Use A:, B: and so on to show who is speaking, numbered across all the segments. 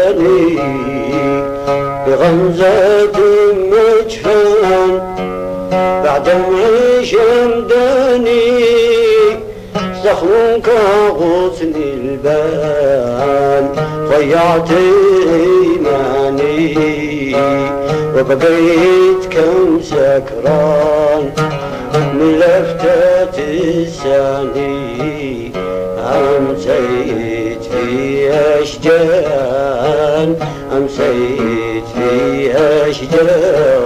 A: علي بغمزة مجهول. بعد ما شمداني زخمك غصن البان ضيعت إيماني وبقيت كم سكران. من لفتة الثاني في أشجان أمسيت في أشجان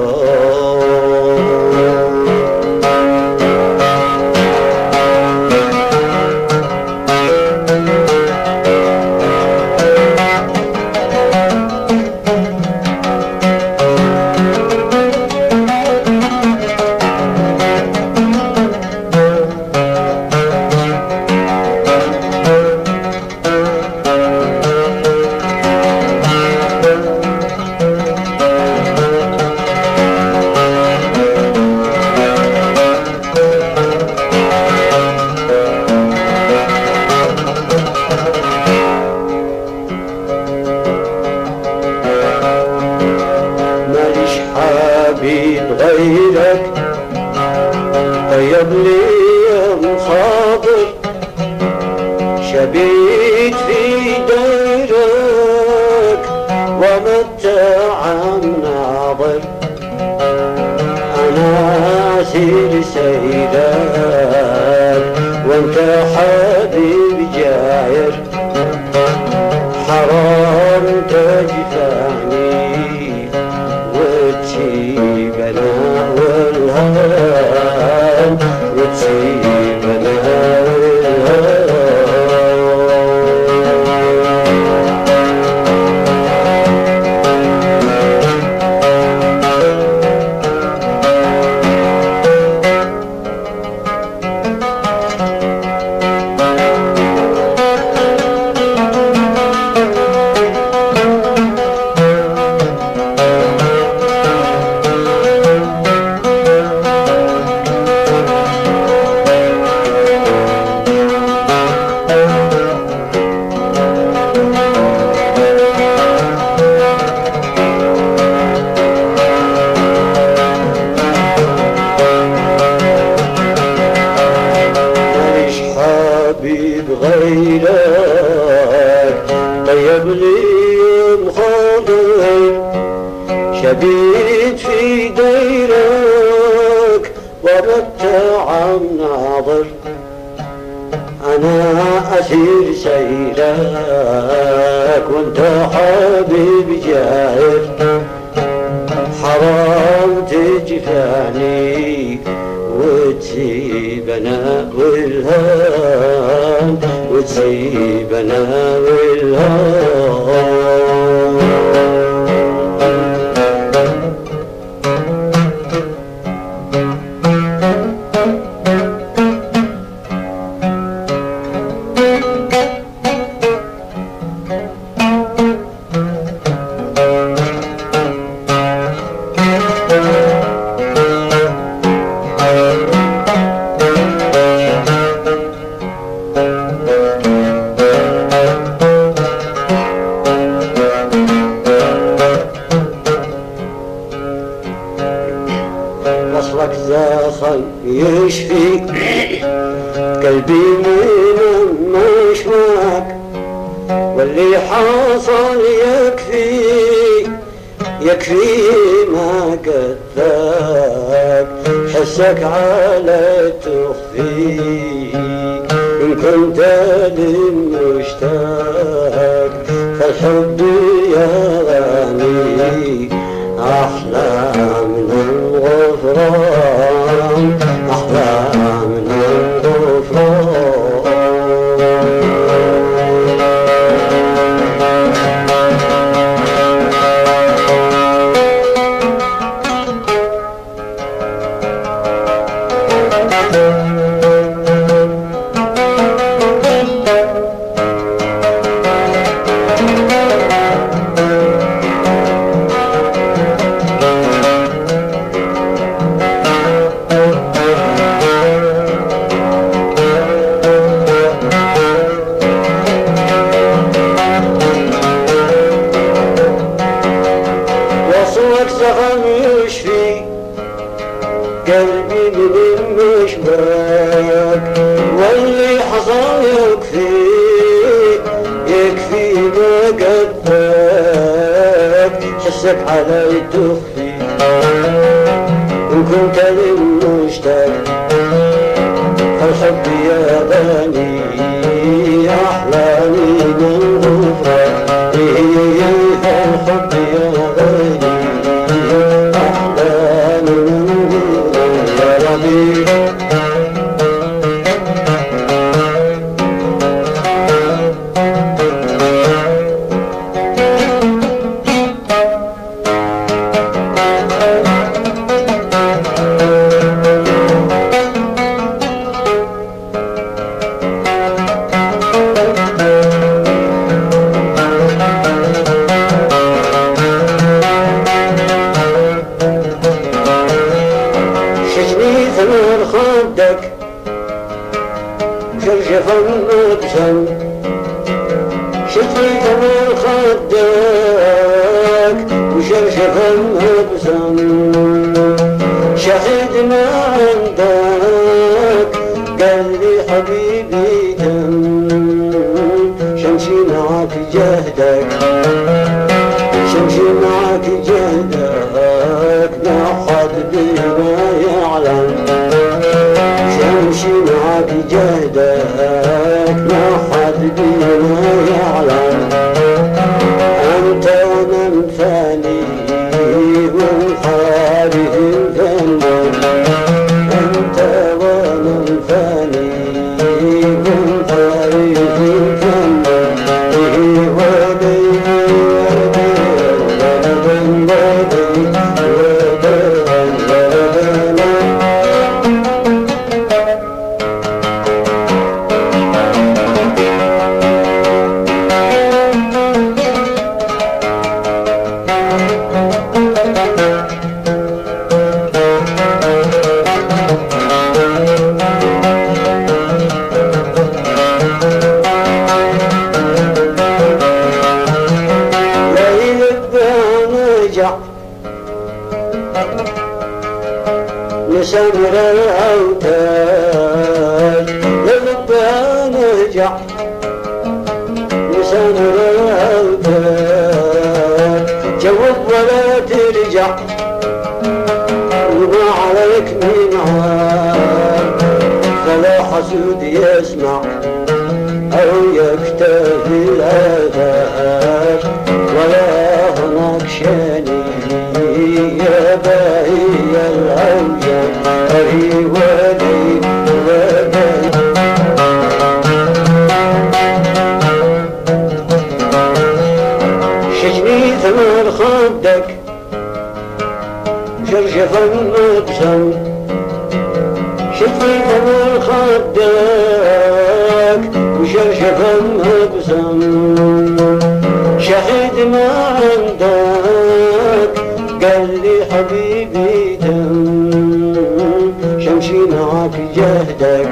A: you to وانت حبيب جاهر حرام تجفاني وتسيبنا والهام وتسيبنا والهام. وصلك يشفي قلبي من مشواك واللي حصل يكفي يكفي ما قداك. حسك على تخفي إن كنت للمشتاق. فالحب يا غني أحلى من الغفران. قدك حسك ما عندك قال لي حبيبي شمشي معك جهدك. شمشي معك جهدك نحض بما يعلم. شمشي معك جهدك نحض بما يعلم. نسمر الأوتاد ليل الدنجع نسمر الأوتاد جوب ولا ترجع وما عليك من عاد فلا حسود يسمع أو يكتفي العذاب حبيبي تم شمشي معك جهدك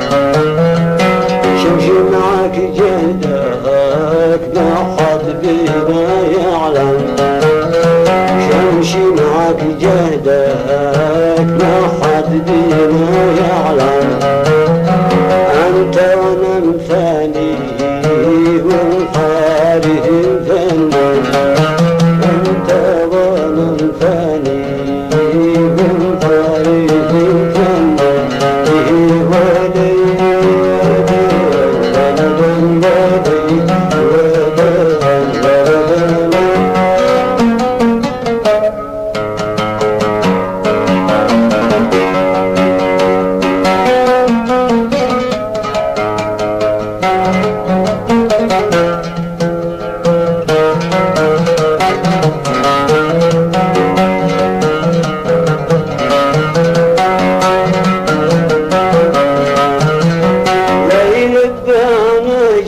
A: شمشي معك جهدك نحض بما يعلم. شمشي معك جهدك نحض بما يعلم. أنت ومن ثاني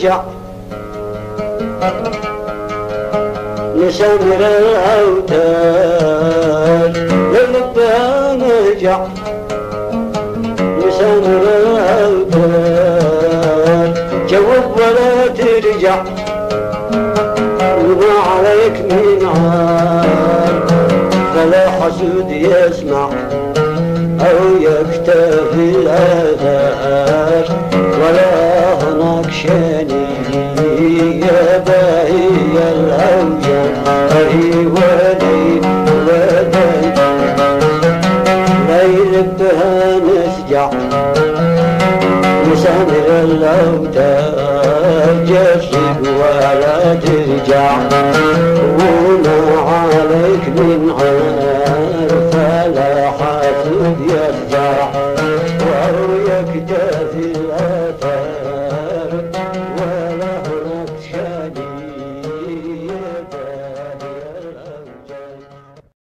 A: الدنجع نسمر الأوتاد ليل الدنجع نسمر الأوتاد جوب ولا ترجع. وما عليك من عاد فلا حسود يسمع. أو يكتب في تنتجس ولا ترجع.